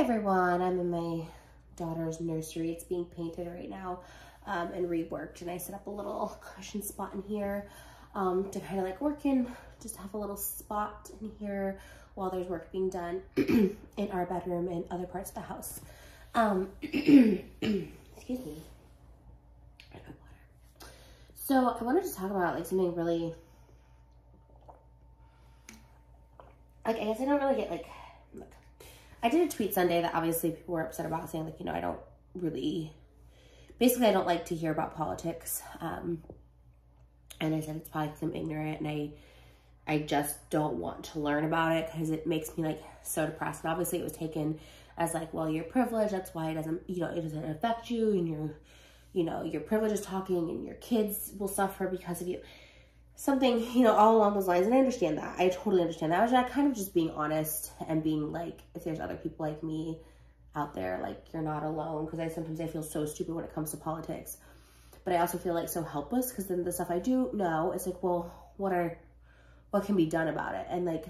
everyone, I'm in my daughter's nursery. It's being painted right now um, and reworked and I set up a little cushion spot in here um, to kind of like work in, just have a little spot in here while there's work being done in our bedroom and other parts of the house. Um, excuse me. So I wanted to talk about like something really, like I guess I don't really get like I did a tweet Sunday that obviously people were upset about saying like, you know, I don't really, basically I don't like to hear about politics. Um, and I said it's probably because I'm ignorant and I, I just don't want to learn about it because it makes me like so depressed. And obviously it was taken as like, well, you're privileged. That's why it doesn't, you know, it doesn't affect you and you're, you know, your privilege is talking and your kids will suffer because of you something, you know, all along those lines. And I understand that. I totally understand that. I was just kind of just being honest and being like, if there's other people like me out there, like you're not alone. Cause I sometimes I feel so stupid when it comes to politics. But I also feel like so helpless because then the stuff I do know, it's like, well, what are, what can be done about it? And like,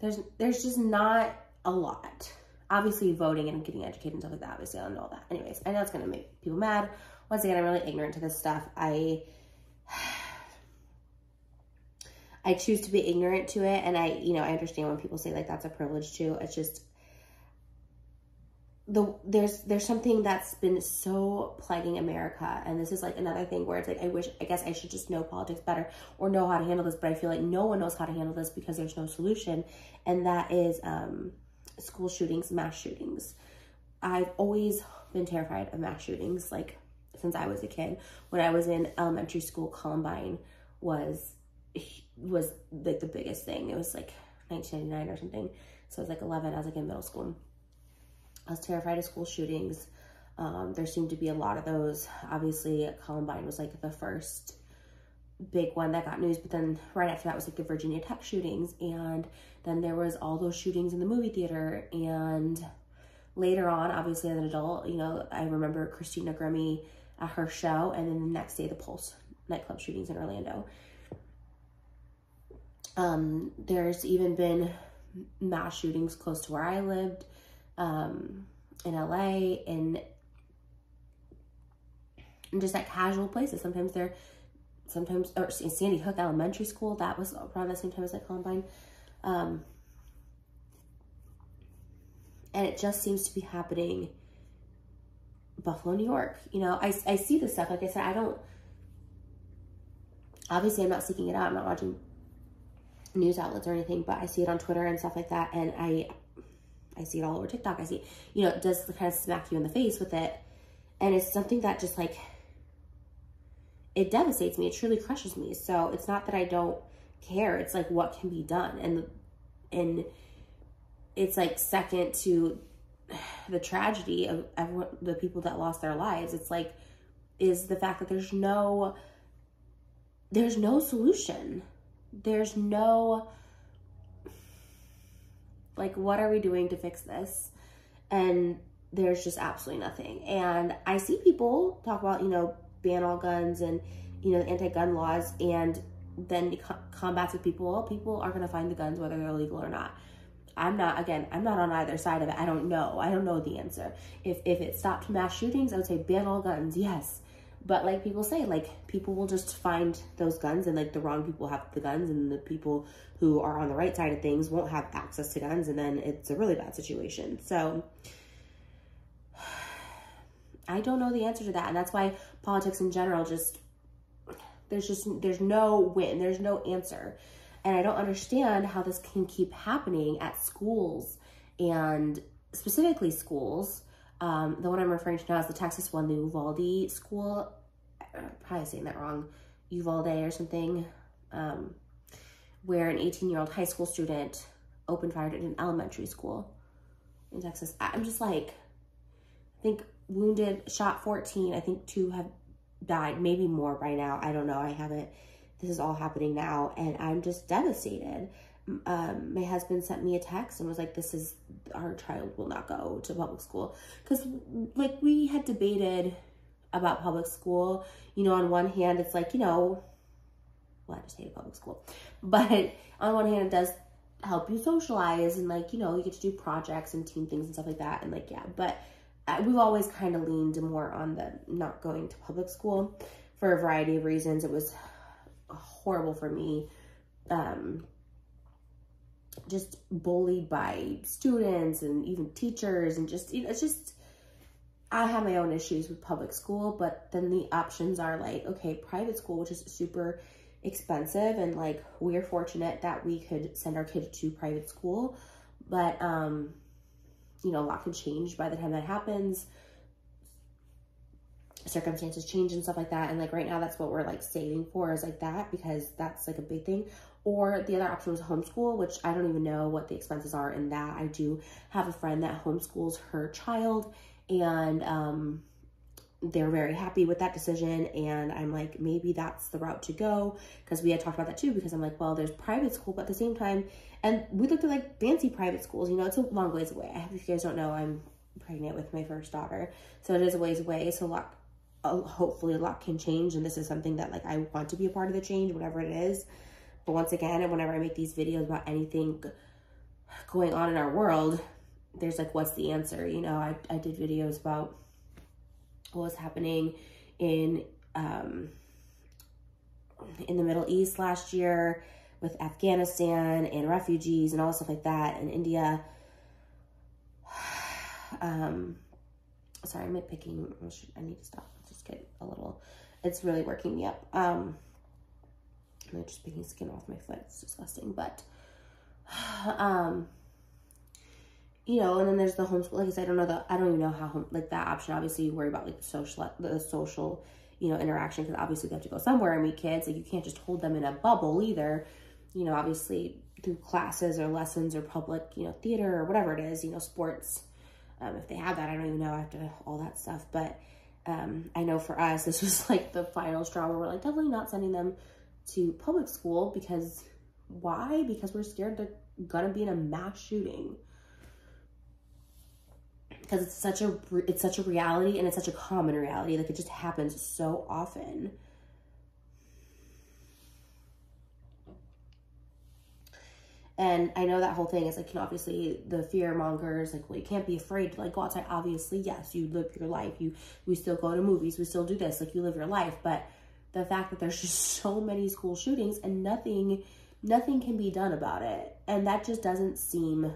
there's, there's just not a lot. Obviously voting and getting educated and stuff like that, obviously I don't know all that. Anyways, I know it's going to make people mad. Once again, I'm really ignorant to this stuff. I, I choose to be ignorant to it. And I, you know, I understand when people say like that's a privilege too. It's just the there's there's something that's been so plaguing America, and this is like another thing where it's like I wish I guess I should just know politics better or know how to handle this, but I feel like no one knows how to handle this because there's no solution, and that is um, school shootings, mass shootings. I've always been terrified of mass shootings, like since I was a kid. When I was in elementary school, Columbine was was like the biggest thing. It was like 1999 or something. So I was like 11. I was like in middle school. I was terrified of school shootings. Um, there seemed to be a lot of those. Obviously, Columbine was like the first big one that got news. But then right after that was like the Virginia Tech shootings. And then there was all those shootings in the movie theater. And later on, obviously as an adult, you know, I remember Christina Grimmie at her show. And then the next day, the Pulse nightclub shootings in Orlando. Um, there's even been mass shootings close to where I lived um, in LA and, just at casual places. Sometimes they're, sometimes, or Sandy Hook Elementary School, that was around the same time as like Columbine. Um, and it just seems to be happening Buffalo, New York. You know, I, I see this stuff. Like I said, I don't, obviously I'm not seeking it out. I'm not watching news outlets or anything, but I see it on Twitter and stuff like that. And I, I see it all over TikTok. I see, you know, it does kind of smack you in the face with it. And it's something that just like, it devastates me. It truly crushes me. So it's not that I don't care. It's like what can be done. And, and it's like second to the tragedy of everyone, the people that lost their lives. It's like, is the fact that there's no, there's no solution there's no like what are we doing to fix this? And there's just absolutely nothing. And i see people talk about you know ban all guns and you know anti-gun laws and then combats with people. People are going to find the guns whether they're legal or not. I'm not again i'm not on either side of it. I don't know. I don't know the answer. If if it stopped mass shootings i would say ban all guns. Yes but like people say, like people will just find those guns and like the wrong people have the guns and the people who are on the right side of things won't have access to guns and then it's a really bad situation. So I don't know the answer to that. And that's why politics in general just, there's just, there's no win. There's no answer. And I don't understand how this can keep happening at schools and specifically schools um, the one I'm referring to now is the Texas one, the Uvalde school. I'm probably saying that wrong. Uvalde or something. Um, where an 18-year-old high school student opened fire at an elementary school in Texas. I'm just like, I think wounded, shot 14. I think two have died, maybe more by now. I don't know. I haven't, this is all happening now. And I'm just devastated um, my husband sent me a text and was like, this is, our child will not go to public school. Because, like, we had debated about public school. You know, on one hand, it's like, you know, well, I just hate public school. But on one hand, it does help you socialize and like, you know, you get to do projects and team things and stuff like that. And like, yeah, but uh, we've always kind of leaned more on the not going to public school for a variety of reasons. It was horrible for me. Um, just bullied by students and even teachers and just, you know, it's just, I have my own issues with public school, but then the options are like, okay, private school, which is super expensive and like we're fortunate that we could send our kid to private school, but um, you know, a lot can change by the time that happens. Circumstances change and stuff like that. And like right now, that's what we're like saving for is like that because that's like a big thing. Or the other option was homeschool, which I don't even know what the expenses are in that. I do have a friend that homeschools her child and um, they're very happy with that decision. And I'm like, maybe that's the route to go. Because we had talked about that too, because I'm like, well, there's private school, but at the same time, and we looked at like fancy private schools, you know, it's a long ways away. If you guys don't know, I'm pregnant with my first daughter. So it is a ways away. So a lot, uh, hopefully a lot can change. And this is something that like, I want to be a part of the change, whatever it is. But once again, and whenever I make these videos about anything going on in our world, there's like, what's the answer? You know, I, I did videos about what was happening in um, in the Middle East last year with Afghanistan and refugees and all stuff like that in India. Um, sorry, I'm picking. I need to stop. Just get a little. It's really working me up. Um, I'm just picking skin off my foot. It's disgusting, but um, you know, and then there's the homeschool. Like I said, I don't know the, I don't even know how home, like that option. Obviously, you worry about like the social, the social, you know, interaction because obviously they have to go somewhere and meet kids. Like you can't just hold them in a bubble either. You know, obviously through classes or lessons or public, you know, theater or whatever it is. You know, sports. Um, if they have that, I don't even know after all that stuff. But um, I know for us, this was like the final straw where we're like definitely not sending them to public school because why? Because we're scared they're gonna be in a mass shooting. Because it's such a it's such a reality and it's such a common reality. Like it just happens so often. And i know that whole thing is like you know obviously the fear mongers like well you can't be afraid to like go outside. Obviously yes you live your life. You we still go to movies. We still do this. Like you live your life. But the fact that there's just so many school shootings and nothing nothing can be done about it and that just doesn't seem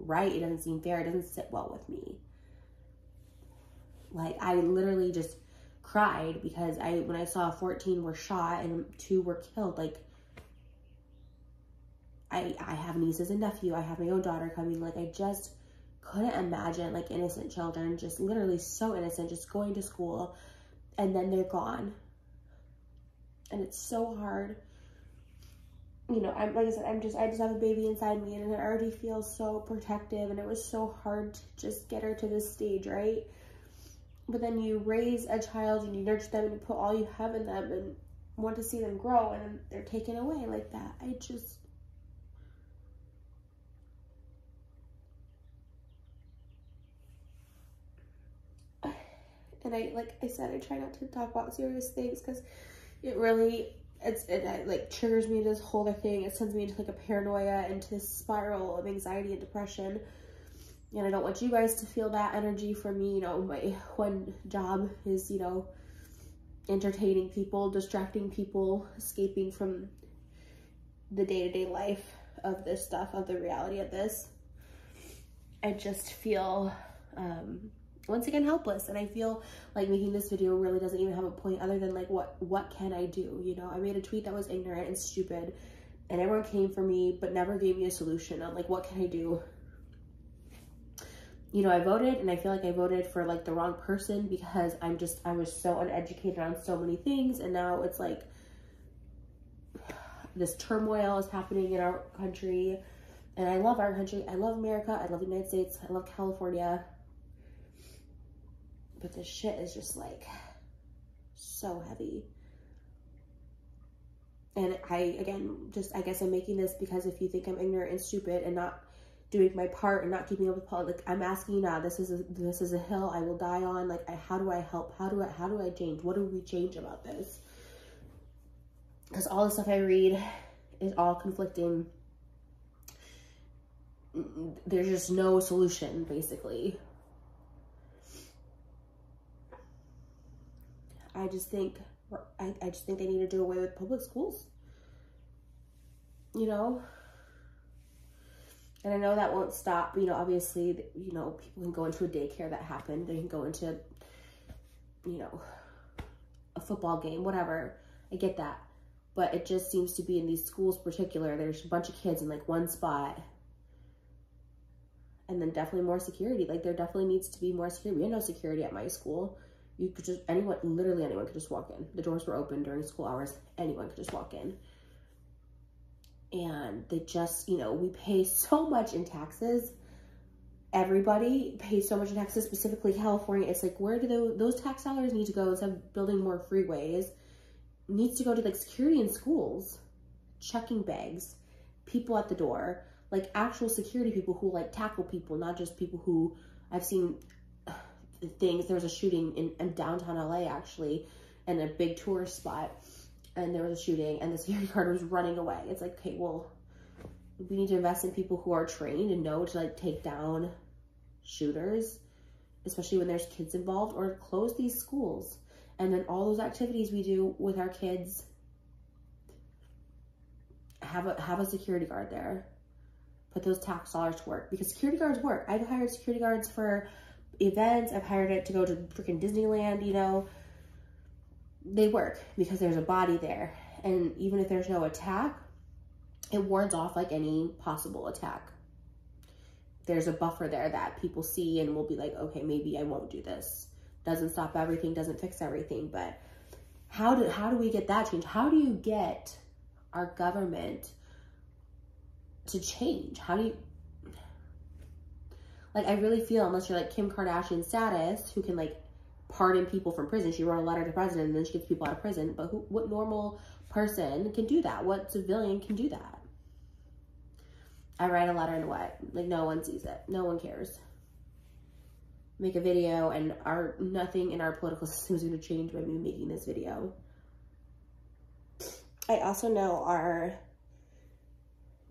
right. It doesn't seem fair. It doesn't sit well with me. Like I literally just cried because I when I saw 14 were shot and two were killed, like I I have nieces and nephew, I have my own daughter coming, like I just couldn't imagine like innocent children, just literally so innocent, just going to school and then they're gone. And it's so hard you know, I'm like I said, I'm just I just have a baby inside me and it already feels so protective and it was so hard to just get her to this stage, right? But then you raise a child and you nurture them and you put all you have in them and want to see them grow and then they're taken away like that. I just and I like I said I try not to talk about serious things because it really it's it, it, like triggers me this whole other thing. It sends me into like a paranoia, into this spiral of anxiety and depression. And I don't want you guys to feel that energy from me. You know, my one job is, you know, entertaining people, distracting people, escaping from the day-to-day -day life of this stuff, of the reality of this. I just feel um, once again helpless and I feel like making this video really doesn't even have a point other than like what what can I do you know I made a tweet that was ignorant and stupid and everyone came for me but never gave me a solution on like what can I do you know I voted and I feel like I voted for like the wrong person because I'm just I was so uneducated on so many things and now it's like this turmoil is happening in our country and I love our country. I love America. I love the United States. I love California. But this shit is just like so heavy. And I, again, just, I guess I'm making this because if you think I'm ignorant and stupid and not doing my part and not keeping up with politics, I'm asking you now, this is a, this is a hill I will die on. Like, I, how do I help? How do I, how do I change? What do we change about this? Because all the stuff I read is all conflicting. there's just no solution, basically. I just think, I, I just think they need to do away with public schools. You know? And I know that won't stop, you know, obviously, you know, people can go into a daycare that happened. They can go into, you know, a football game, whatever. I get that. But it just seems to be in these schools particular, there's a bunch of kids in like one spot. And then definitely more security. Like there definitely needs to be more security. We had no security at my school. You could just, anyone, literally anyone could just walk in. The doors were open during school hours. Anyone could just walk in and they just, you know, we pay so much in taxes. Everybody pays so much in taxes, specifically California. It's like, where do those, tax dollars need to go instead of building more freeways? Needs to go to like security in schools, checking bags, people at the door, like actual security people who like tackle people, not just people who I've seen things. There was a shooting in, in downtown LA actually, in a big tourist spot and there was a shooting and the security guard was running away. It's like, okay, well, we need to invest in people who are trained and know to like take down shooters, especially when there's kids involved, or close these schools. And then all those activities we do with our kids, have a have a security guard there. Put those tax dollars to work because security guards work. I've hired security guards for events. I've hired it to go to freaking Disneyland, you know, they work because there's a body there. And even if there's no attack, it wards off like any possible attack. There's a buffer there that people see and will be like, okay, maybe I won't do this. Doesn't stop everything, doesn't fix everything, but how do how do we get that change? How do you get our government to change? How do you like I really feel unless you're like Kim Kardashian status who can like pardon people from prison. She wrote a letter to president and then she gets people out of prison. But who, what normal person can do that? What civilian can do that? I write a letter and what? Like no one sees it. No one cares. Make a video and our nothing in our political system is going to change by me making this video. I also know our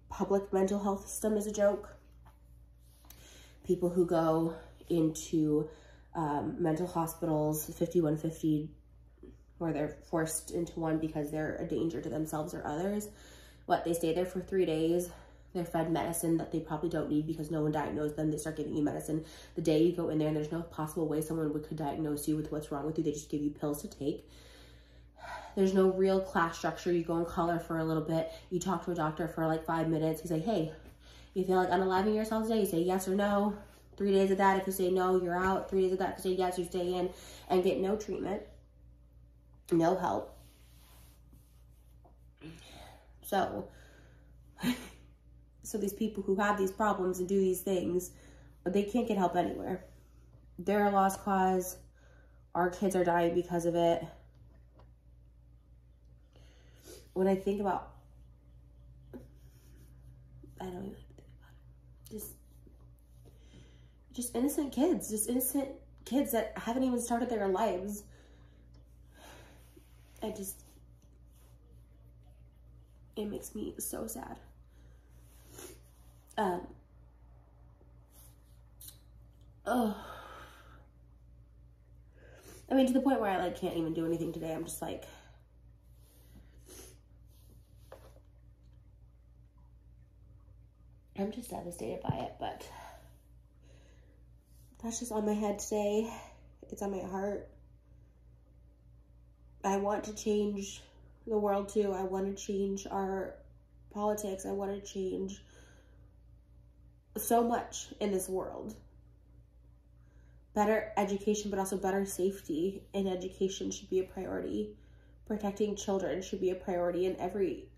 public mental health system is a joke. People who go into um, mental hospitals, 5150, where they're forced into one because they're a danger to themselves or others. What, they stay there for three days. They're fed medicine that they probably don't need because no one diagnosed them. They start giving you medicine the day you go in there and there's no possible way someone would, could diagnose you with what's wrong with you. They just give you pills to take. There's no real class structure. You go and color for a little bit. You talk to a doctor for like five minutes. He's like, hey, you feel like unaliving yourself today? You say yes or no. Three days of that, if you say no, you're out. Three days of that, if you say yes, you stay in and get no treatment, no help. So, so these people who have these problems and do these things, they can't get help anywhere. They're a lost cause. Our kids are dying because of it. When I think about, I don't even think about it. Just just innocent kids, just innocent kids that haven't even started their lives. I just, it makes me so sad. Um, oh, I mean, to the point where I like can't even do anything today. I'm just like, I'm just devastated by it, but that's just on my head today. It's on my heart. I want to change the world too. I want to change our politics. I want to change so much in this world. Better education, but also better safety in education should be a priority. Protecting children should be a priority in every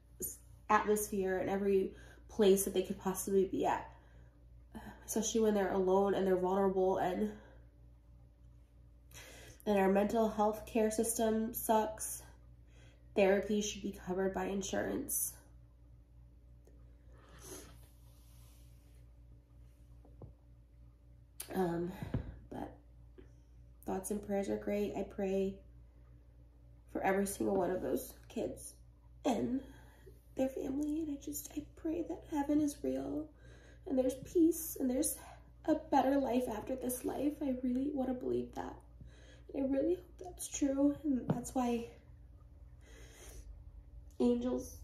atmosphere and every place that they could possibly be at especially when they're alone and they're vulnerable and and our mental health care system sucks. Therapy should be covered by insurance. Um, but thoughts and prayers are great. I pray for every single one of those kids and their family. And I just, I pray that heaven is real and there's peace and there's a better life after this life. I really want to believe that. I really hope that's true. And that's why angels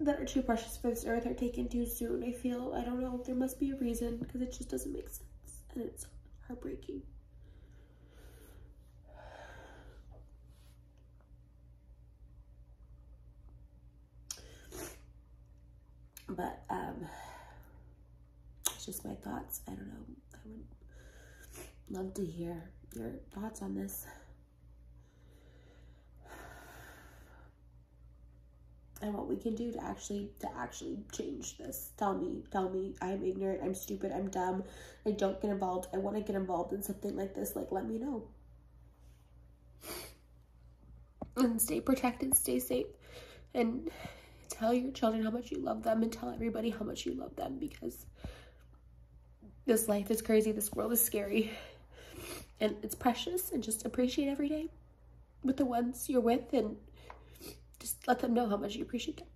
that are too precious for this earth are taken too soon. I feel, I don't know, there must be a reason because it just doesn't make sense. And it's heartbreaking. But, um, just my thoughts. I don't know. I would love to hear your thoughts on this. and what we can do to actually to actually change this. Tell me tell me. I'm ignorant. I'm stupid. I'm dumb. I don't get involved. I want to get involved in something like this. Like let me know. And stay protected stay safe and tell your children how much you love them and tell everybody how much you love them because this life is crazy this world is scary and it's precious and just appreciate every day with the ones you're with and just let them know how much you appreciate them.